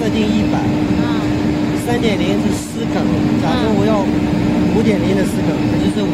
设定一百，三点零是四肯，假如我要五点零的四肯，那就是五。